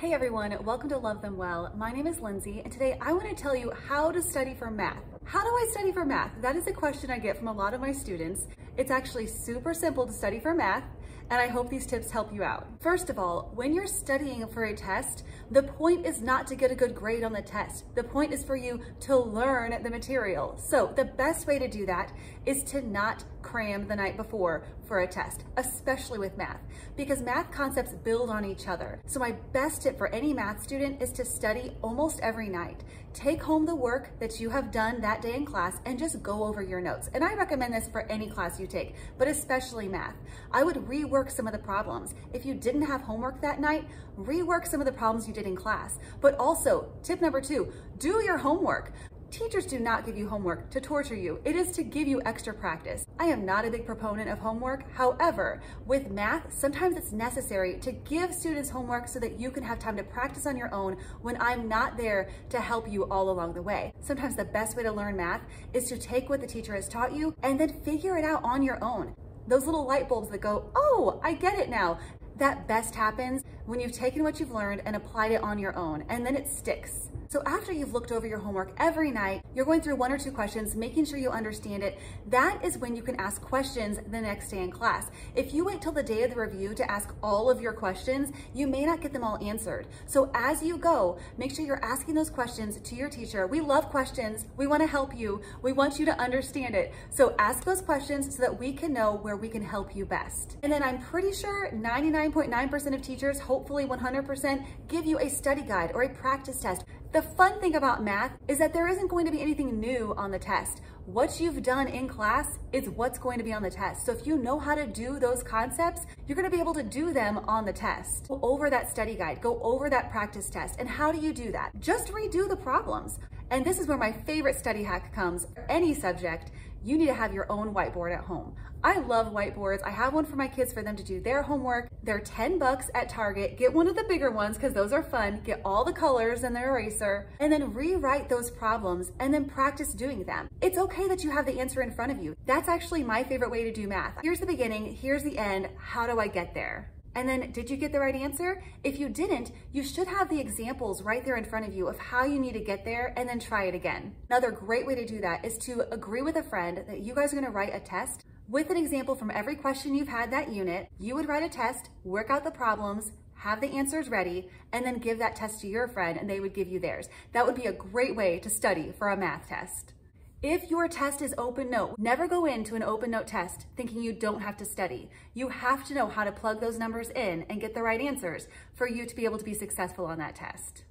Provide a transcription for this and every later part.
Hey everyone, welcome to Love Them Well. My name is Lyndsay and today I want to tell you how to study for math. How do I study for math? That is a question I get from a lot of my students. It's actually super simple to study for math and I hope these tips help you out. First of all, when you're studying for a test, the point is not to get a good grade on the test. The point is for you to learn the material. So the best way to do that is to not cram the night before for a test, especially with math, because math concepts build on each other. So my best tip for any math student is to study almost every night. Take home the work that you have done that day in class and just go over your notes. And I recommend this for any class you take, but especially math. I would rework some of the problems. If you didn't have homework that night, rework some of the problems you did in class. But also, tip number two, do your homework. Teachers do not give you homework to torture you. It is to give you extra practice. I am not a big proponent of homework. However, with math, sometimes it's necessary to give students homework so that you can have time to practice on your own when I'm not there to help you all along the way. Sometimes the best way to learn math is to take what the teacher has taught you and then figure it out on your own. Those little light bulbs that go, oh, I get it now. That best happens when you've taken what you've learned and applied it on your own, and then it sticks. So after you've looked over your homework every night, you're going through one or two questions, making sure you understand it. That is when you can ask questions the next day in class. If you wait till the day of the review to ask all of your questions, you may not get them all answered. So as you go, make sure you're asking those questions to your teacher. We love questions. We want to help you. We want you to understand it. So ask those questions so that we can know where we can help you best. And then I'm pretty sure 99.9% .9 of teachers, hopefully 100%, give you a study guide or a practice test. The fun thing about math is that there isn't going to be anything new on the test. What you've done in class is what's going to be on the test. So if you know how to do those concepts, you're gonna be able to do them on the test. Go over that study guide, go over that practice test. And how do you do that? Just redo the problems. And this is where my favorite study hack comes. Any subject, you need to have your own whiteboard at home. I love whiteboards. I have one for my kids for them to do their homework. They're 10 bucks at Target. Get one of the bigger ones because those are fun. Get all the colors and their eraser and then rewrite those problems and then practice doing them. It's okay that you have the answer in front of you. That's actually my favorite way to do math. Here's the beginning, here's the end. How do I get there? And then did you get the right answer? If you didn't, you should have the examples right there in front of you of how you need to get there and then try it again. Another great way to do that is to agree with a friend that you guys are gonna write a test with an example from every question you've had that unit, you would write a test, work out the problems, have the answers ready, and then give that test to your friend and they would give you theirs. That would be a great way to study for a math test. If your test is open note, never go into an open note test thinking you don't have to study. You have to know how to plug those numbers in and get the right answers for you to be able to be successful on that test.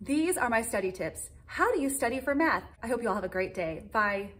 These are my study tips. How do you study for math? I hope you all have a great day. Bye.